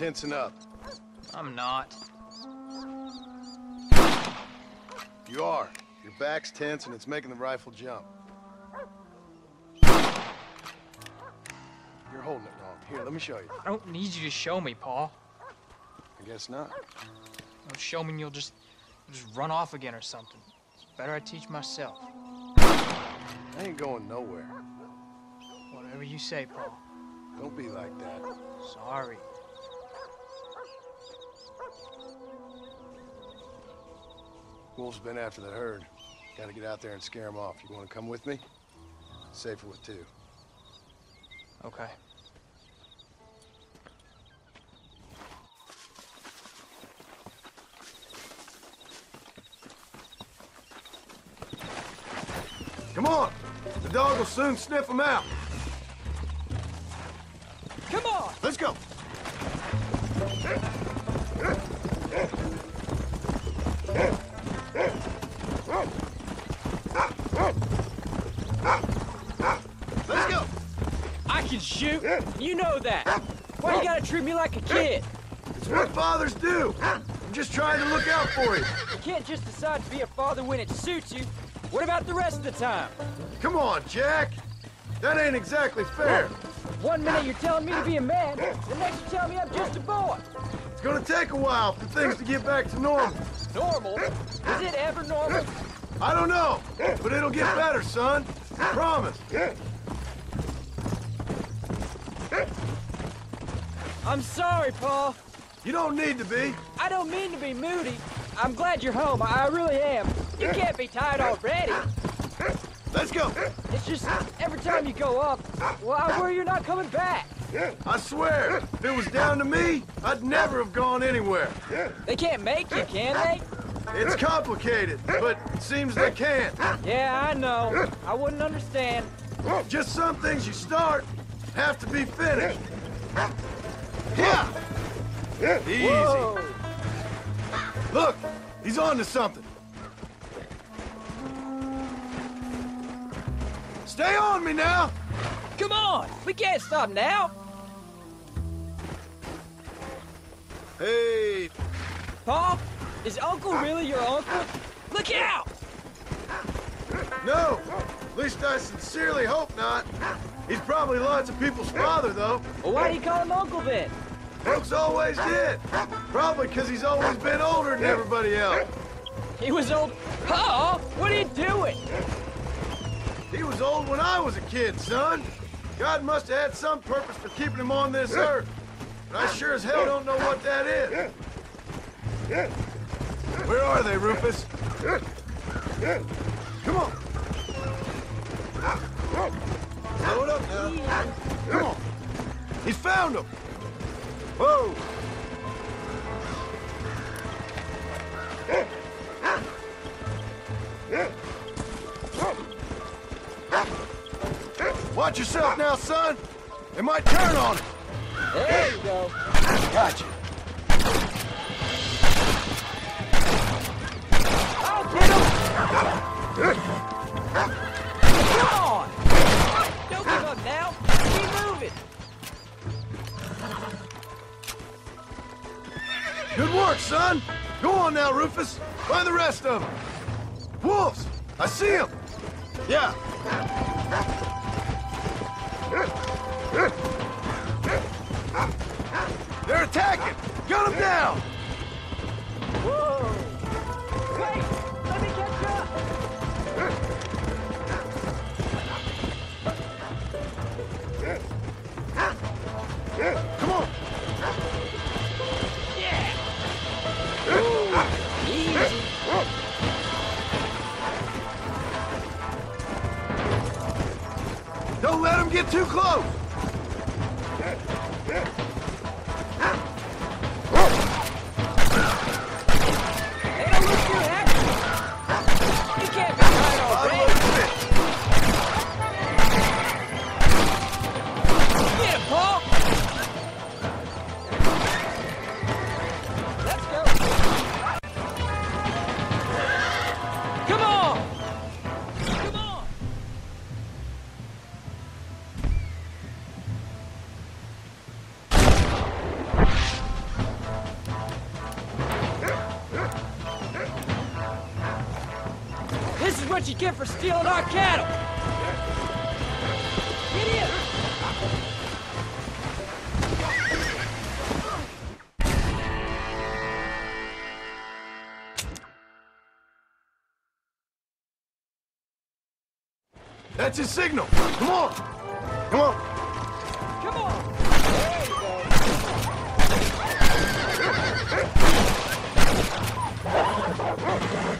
tensing up. I'm not. You are. Your back's tense and it's making the rifle jump. You're holding it wrong. Here, let me show you. I don't need you to show me, Pa. I guess not. Don't show me and you'll just, you'll just run off again or something. It's better I teach myself. I ain't going nowhere. Whatever you say, Pa. Don't be like that. Sorry. Wolf's been after the herd. Gotta get out there and scare him off. You wanna come with me? Safer with two. Okay. Come on! The dog will soon sniff him out. Come on! Let's go! Shoot. You know that. Why you gotta treat me like a kid? It's what fathers do. I'm just trying to look out for you. You can't just decide to be a father when it suits you. What about the rest of the time? Come on, Jack. That ain't exactly fair. One minute you're telling me to be a man, the next you tell me I'm just a boy. It's gonna take a while for things to get back to normal. Normal? Is it ever normal? I don't know, but it'll get better, son. I promise. I'm sorry, Pa. You don't need to be. I don't mean to be moody. I'm glad you're home. I really am. You can't be tired already. Let's go. It's just every time you go up, well, I worry you're not coming back. I swear, if it was down to me, I'd never have gone anywhere. They can't make you, can they? It's complicated, but it seems they can't. Yeah, I know. I wouldn't understand. Just some things you start have to be finished. Yeah. Easy. Whoa. Look, he's on to something. Stay on me now. Come on! We can't stop now! Hey, Pa, is Uncle ah. really your uncle? Look out! no. At least I sincerely hope not. He's probably lots of people's father, though. Well, why do you call him Uncle then? Folks always did. Probably because he's always been older than everybody else. He was old. Pa, what are you doing? He was old when I was a kid, son. God must have had some purpose for keeping him on this earth. But I sure as hell don't know what that is. Where are they, Rufus? Come on. Slow it up now. Come on. He's found him. Whoa. Watch yourself now, son. They might turn on him. There you go. Gotcha. I'll get him! Work, son. Go on now, Rufus. Find the rest of them. Wolves! I see them. Yeah. They're attacking. Gun them down. get for stealing our cattle. That's his signal. Come on. Come on. Come on. There you go.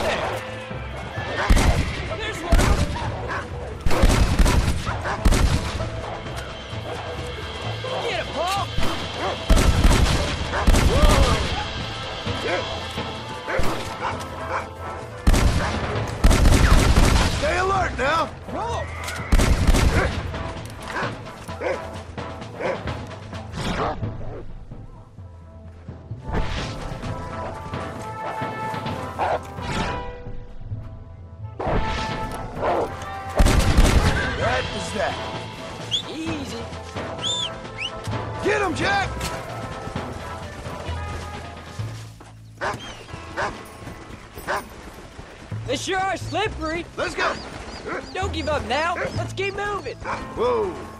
Uou!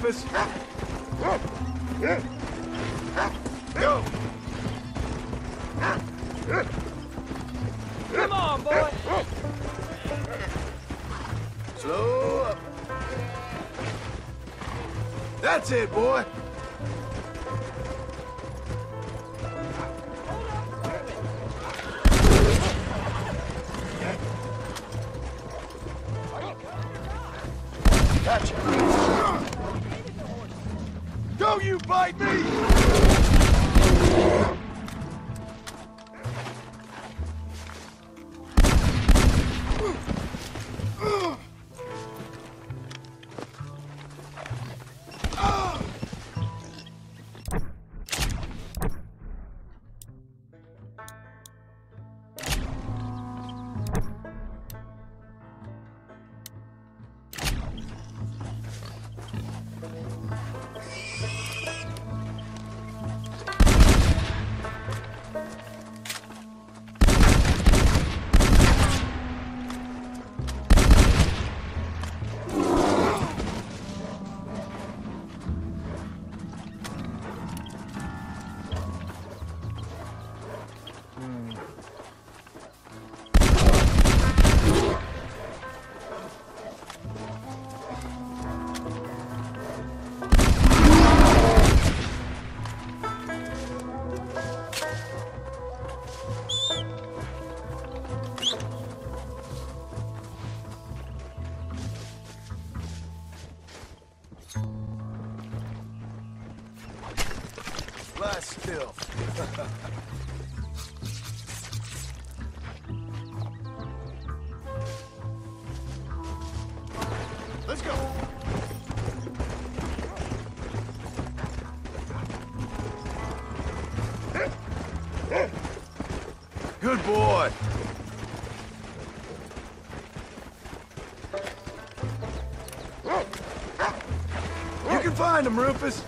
Rufus. Come on, boy. Slow up. That's it, boy. Good boy. You can find him, Rufus.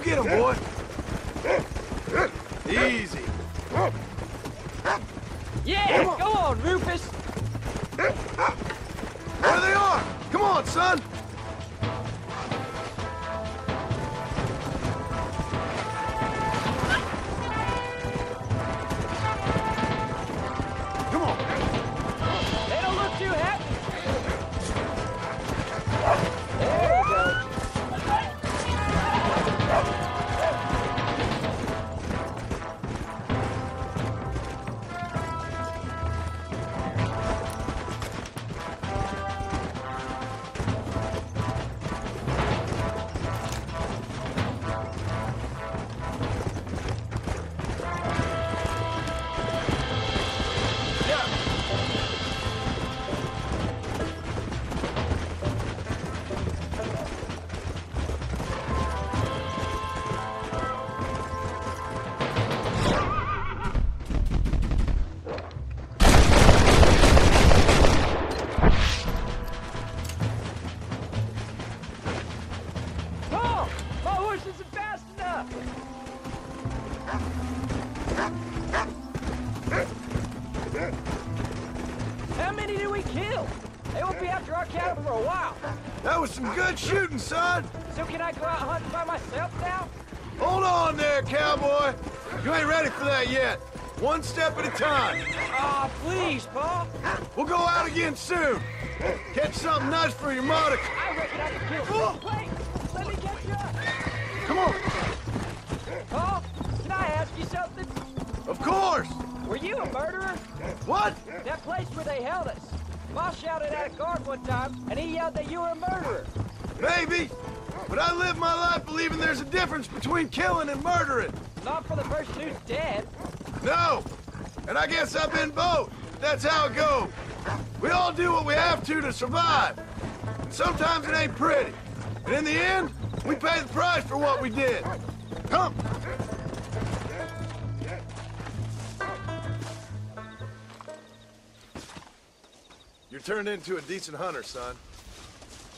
Go get him, boy. Easy. Yeah, go on, Rufus! There they are. Come on, son. Been both. That's how it goes. We all do what we have to to survive. And sometimes it ain't pretty. And in the end, we pay the price for what we did. Come. You're turned into a decent hunter, son.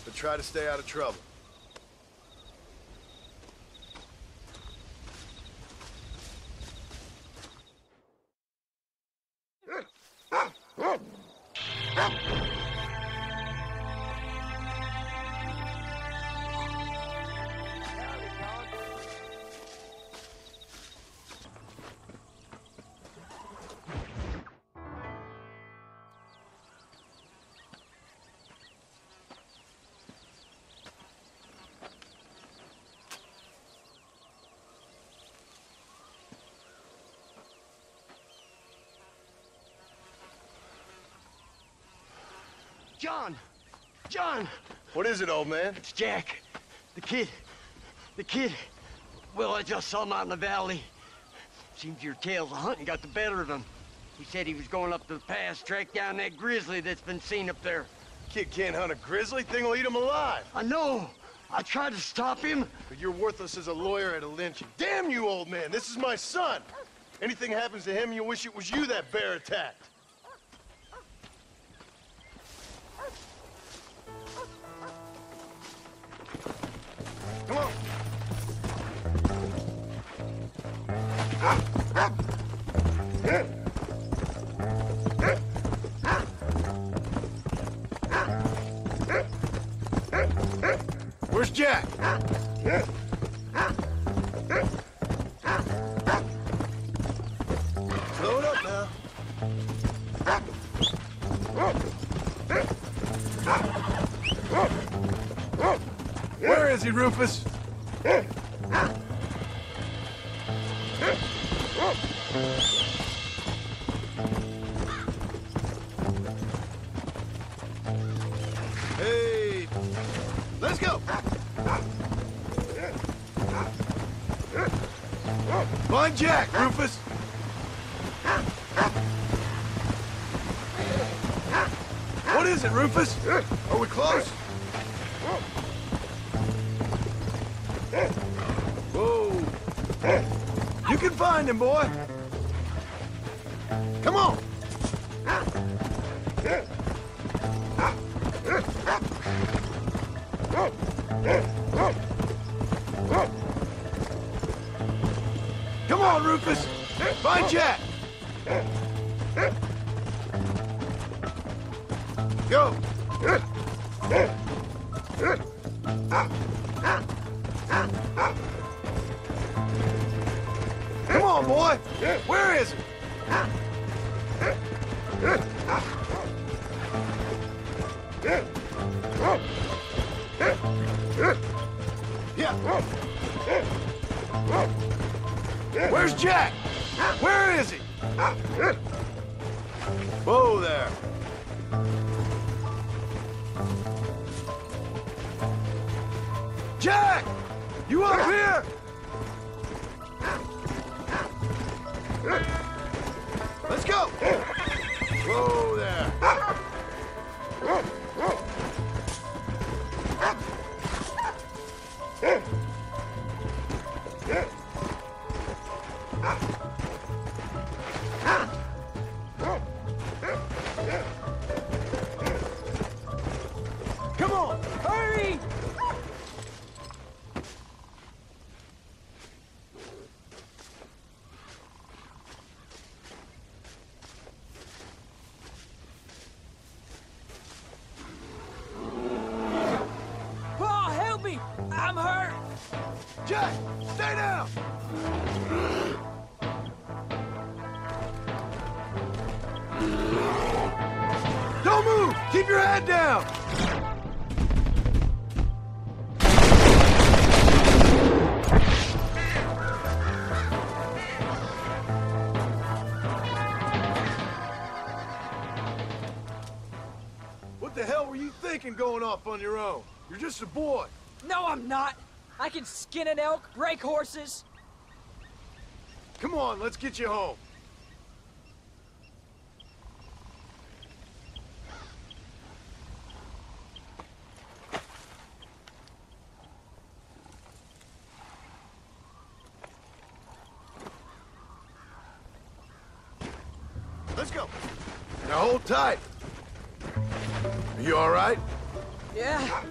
But try to stay out of trouble. John! What is it, old man? It's Jack. The kid. The kid. Well, I just saw him out in the valley. Seems your tales of hunting got the better of him. He said he was going up to the pass, track down that grizzly that's been seen up there. Kid can't hunt a grizzly. Thing will eat him alive. I know. I tried to stop him. But you're worthless as a lawyer at a lynching. Damn you, old man. This is my son. Anything happens to him, you'll wish it was you that bear attacked. Where's Jack? Rufus? Hey, let's go. find Jack, Rufus. What is it, Rufus? Are we close? Whoa. You can find him, boy. Come on. Where is he? Where's Jack? Where is he? Whoa there. Jack! You up here? Jack, stay down! Don't move! Keep your head down! What the hell were you thinking going off on your own? You're just a boy. No, I'm not! I can skin an elk, break horses. Come on, let's get you home. Let's go. Now hold tight. Are you all right? Yeah,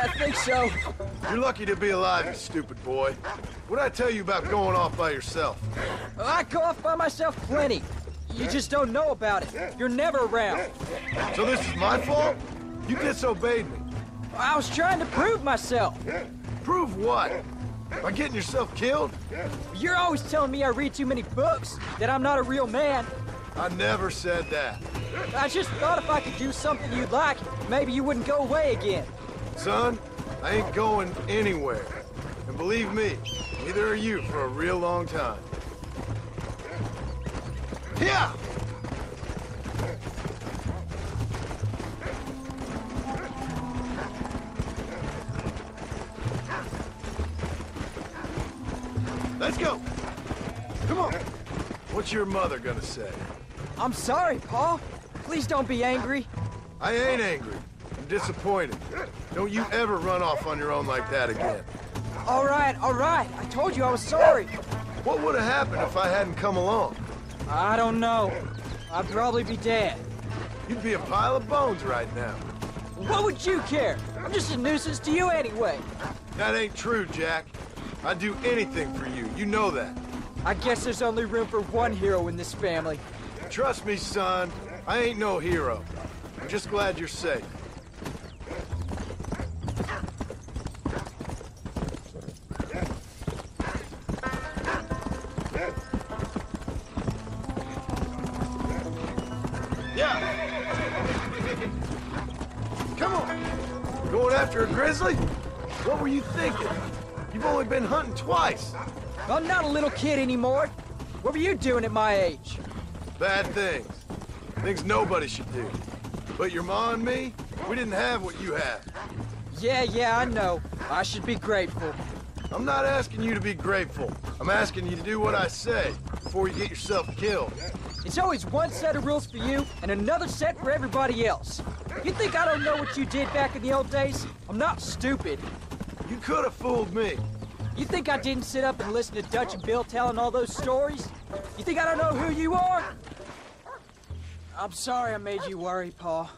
I think so. You're lucky to be alive, you stupid boy. What'd I tell you about going off by yourself? I go off by myself plenty. You just don't know about it. You're never around. So this is my fault? You disobeyed me. I was trying to prove myself. Prove what? By getting yourself killed? You're always telling me I read too many books, that I'm not a real man. I never said that. I just thought if I could do something you'd like, maybe you wouldn't go away again. Son, I ain't going anywhere. And believe me, neither are you for a real long time. Yeah! Let's go! Come on! What's your mother gonna say? I'm sorry, Pa. Please don't be angry. I ain't angry. I'm disappointed. Don't you ever run off on your own like that again. All right, all right. I told you I was sorry. What would have happened if I hadn't come along? I don't know. I'd probably be dead. You'd be a pile of bones right now. What would you care? I'm just a nuisance to you anyway. That ain't true, Jack. I'd do anything for you. You know that. I guess there's only room for one hero in this family. Trust me, son. I ain't no hero. I'm just glad you're safe. Been hunting twice. I'm not a little kid anymore. What were you doing at my age? Bad things. Things nobody should do. But your ma and me, we didn't have what you have. Yeah, yeah, I know. I should be grateful. I'm not asking you to be grateful. I'm asking you to do what I say before you get yourself killed. It's always one set of rules for you and another set for everybody else. You think I don't know what you did back in the old days? I'm not stupid. You could have fooled me. You think I didn't sit up and listen to Dutch and Bill telling all those stories? You think I don't know who you are? I'm sorry I made you worry, Pa.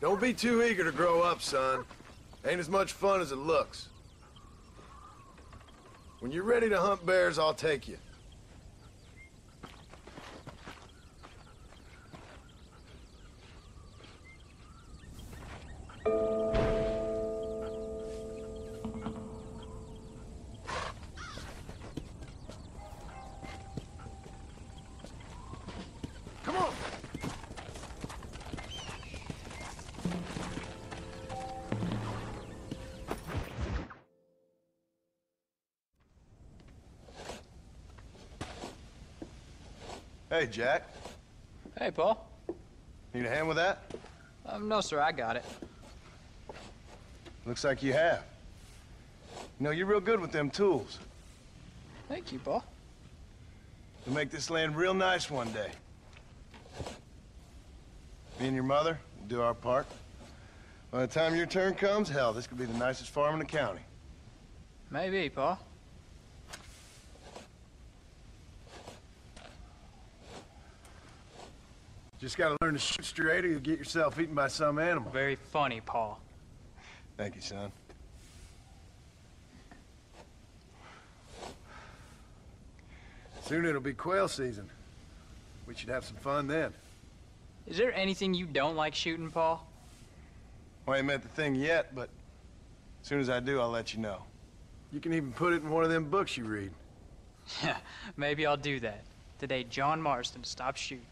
Don't be too eager to grow up, son. Ain't as much fun as it looks. When you're ready to hunt bears, I'll take you. Hey, Jack. Hey, Pa. Need a hand with that? Um, no, sir, I got it. Looks like you have. You know, you're real good with them tools. Thank you, Pa. You'll make this land real nice one day. Me and your mother will do our part. By the time your turn comes, hell, this could be the nicest farm in the county. Maybe, Pa. Just gotta learn to shoot straight or you'll get yourself eaten by some animal. Very funny, Pa. Thank you, son. Soon it'll be quail season. We should have some fun then. Is there anything you don't like shooting, Pa? Well, I ain't met the thing yet, but as soon as I do, I'll let you know. You can even put it in one of them books you read. Yeah, maybe I'll do that. Today, John Marston stopped shooting.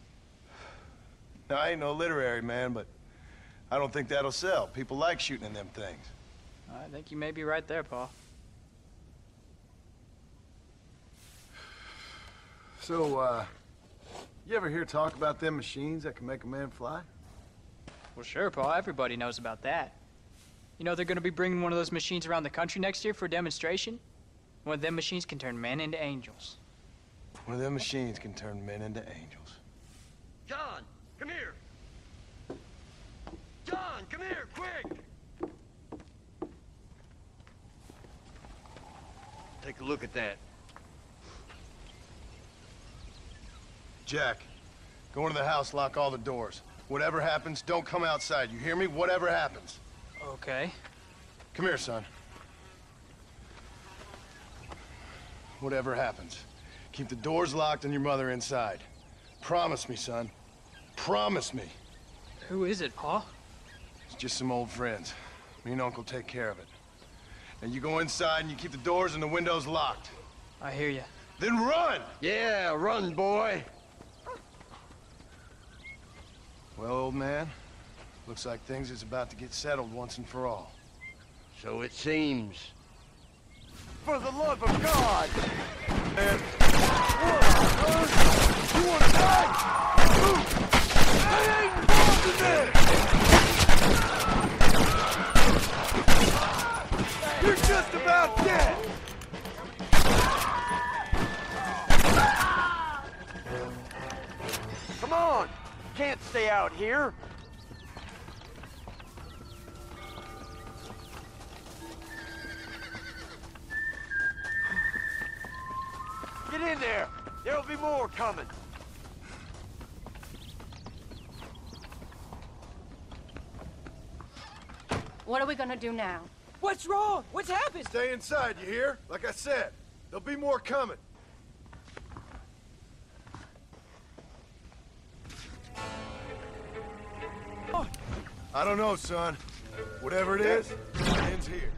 Now, I ain't no literary man, but I don't think that'll sell. People like shooting in them things. I think you may be right there, Pa. So, uh, you ever hear talk about them machines that can make a man fly? Well, sure, Pa. Everybody knows about that. You know they're going to be bringing one of those machines around the country next year for a demonstration? One of them machines can turn men into angels. One of them machines can turn men into angels. John, come here. John, come here, quick. Take a look at that. Jack, go into the house, lock all the doors. Whatever happens, don't come outside. You hear me? Whatever happens. Okay. Come here, son. Whatever happens, keep the doors locked and your mother inside. Promise me, son. Promise me. Who is it, Pa? It's just some old friends. Me and Uncle take care of it. And you go inside and you keep the doors and the windows locked. I hear you. Then run! Yeah, run, boy. Well, old man, looks like things is about to get settled once and for all. So it seems. For the love of God! Man, what? You wanna die? Move! Here. Get in there! There'll be more coming. What are we gonna do now? What's wrong? What's happened? Stay inside, you hear? Like I said, there'll be more coming. I don't know, son. Whatever it is, it ends here.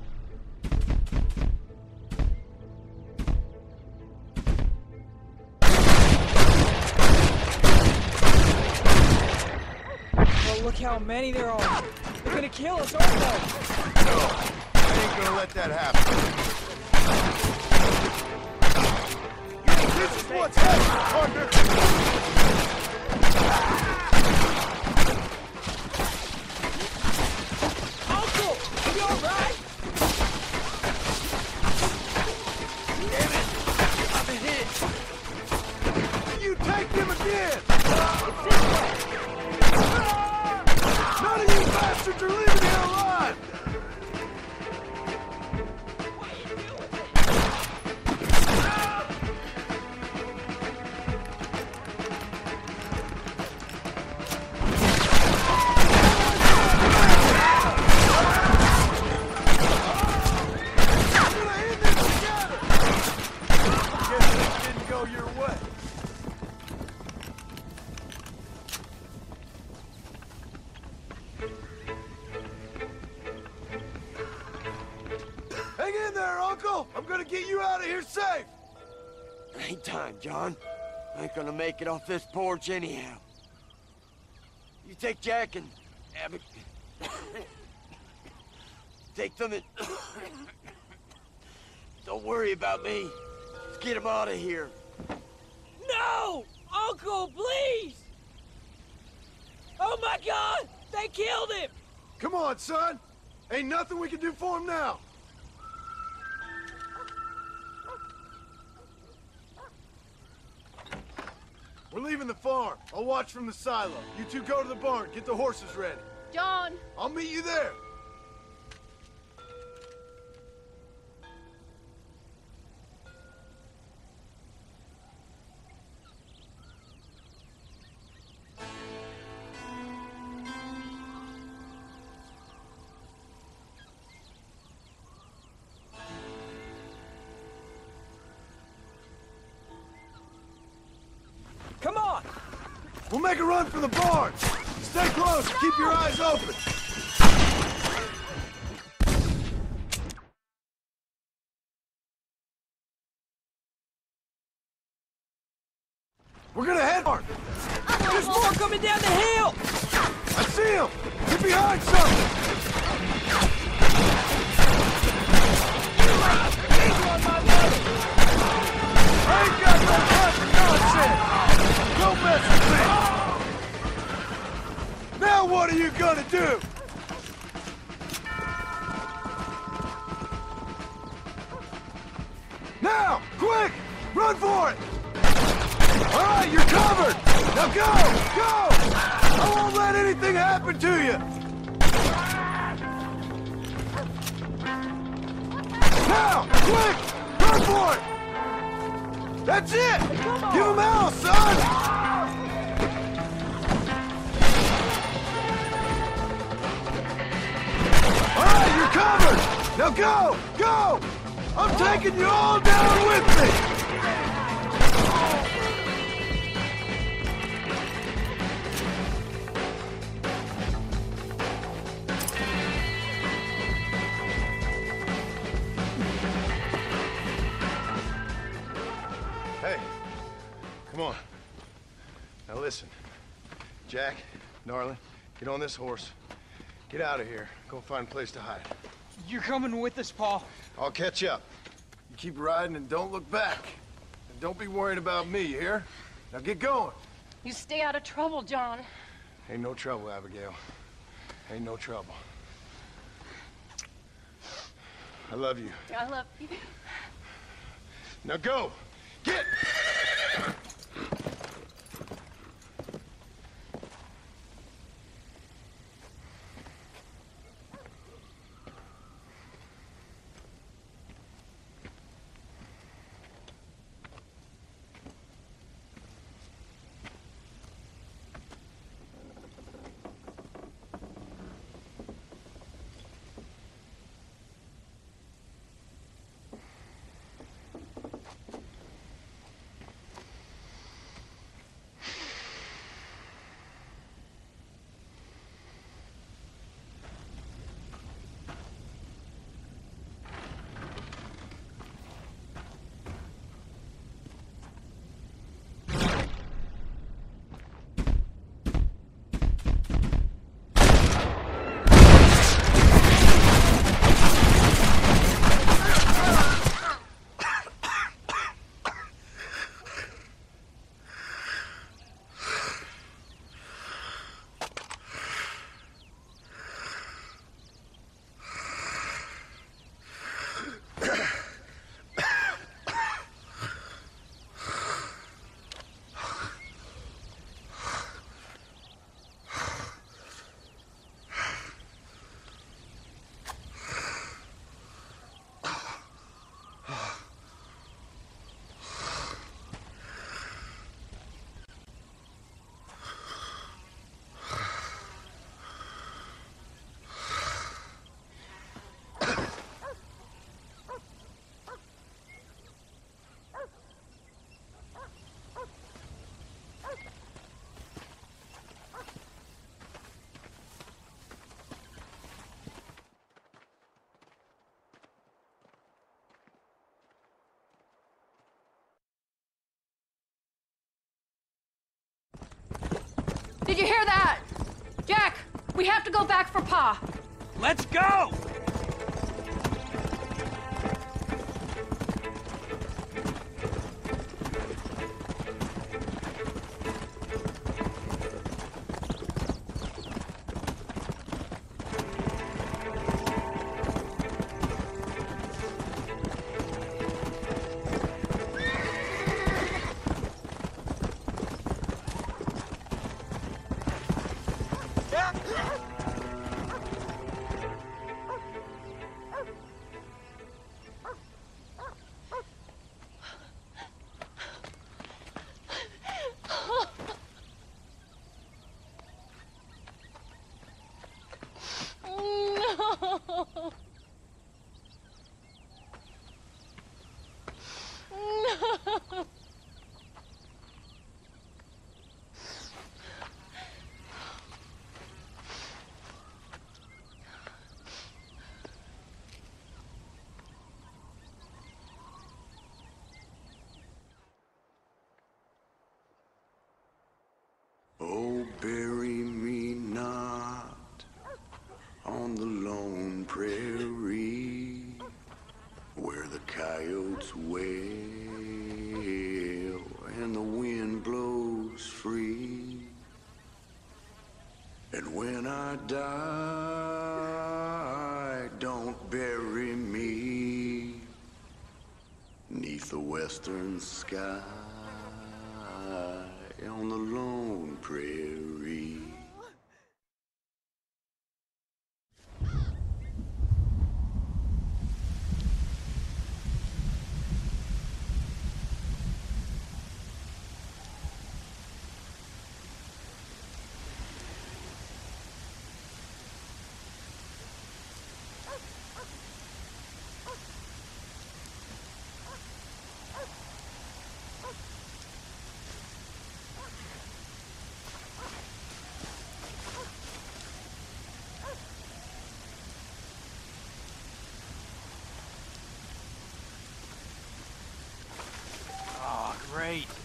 Well, look how many there are. Kill us, aren't they? No, I ain't gonna let that happen. This is what's happening, partner! Uncle! You alright? I've been hit. You take them again! Ain't gonna make it off this porch anyhow. You take Jack and Abbott. take them and... Don't worry about me. Let's get him out of here. No! Uncle, please! Oh my god! They killed him! Come on, son! Ain't nothing we can do for him now! We're leaving the farm. I'll watch from the silo. You two go to the barn. Get the horses ready. John, I'll meet you there. We'll make a run for the barn. Stay close. Keep your eyes open. Go, go. I won't let anything happen to you. Now, quick, run for it. That's it! Give him hell, son! All right, you're covered! Now go! Go! I'm taking you all down with me! Jack, darling, get on this horse. Get out of here. Go find a place to hide. You're coming with us, Pa. I'll catch up. You keep riding and don't look back. And don't be worrying about me, you hear? Now get going. you stay out of trouble, John. Ain't no trouble, Abigail. Ain't no trouble. I love you. I love you. Now go! Get! Did you hear that? Jack, we have to go back for Pa. Let's go! Die, don't bury me neath the western sky on the lone prairie. Oh, great.